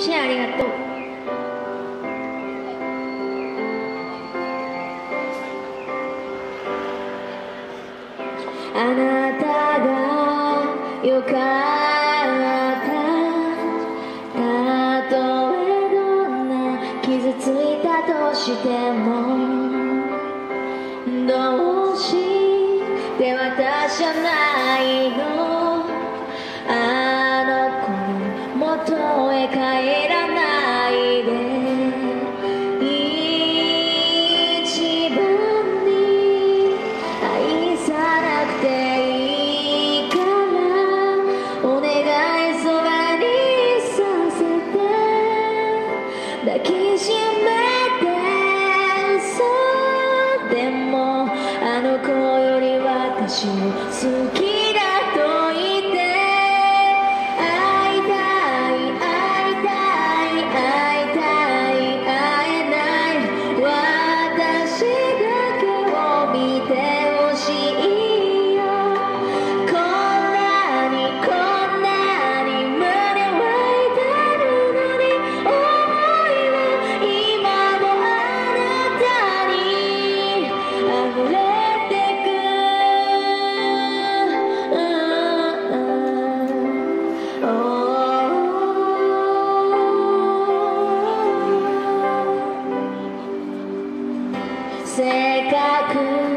シェアありがとう。あなたがよかったたとえどんな傷ついたとしてもどうして私じゃないのす。性格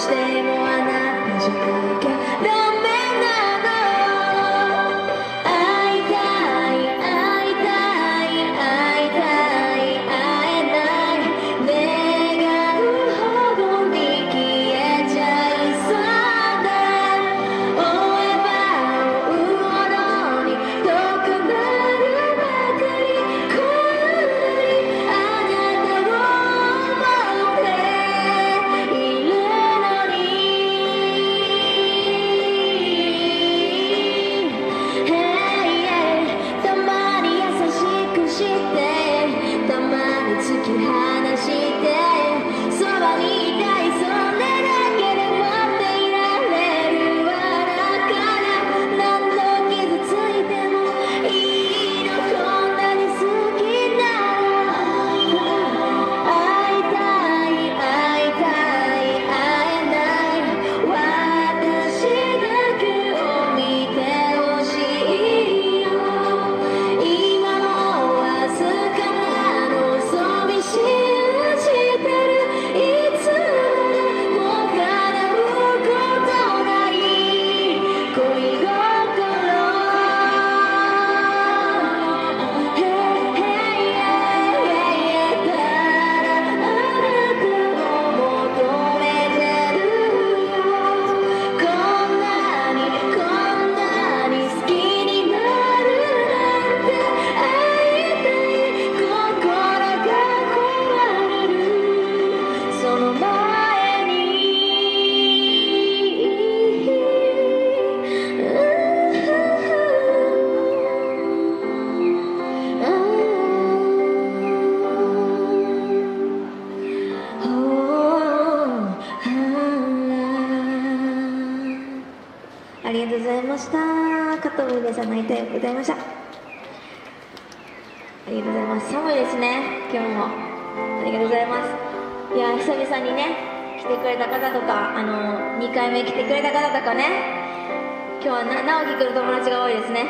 してもあなたじゃました加藤美玲さんのいンございました。ありがとうございます。寒いですね。今日も。ありがとうございます。いや久々にね来てくれた方とかあの2回目来てくれた方とかね。今日はな直樹くんの友達が多いですね。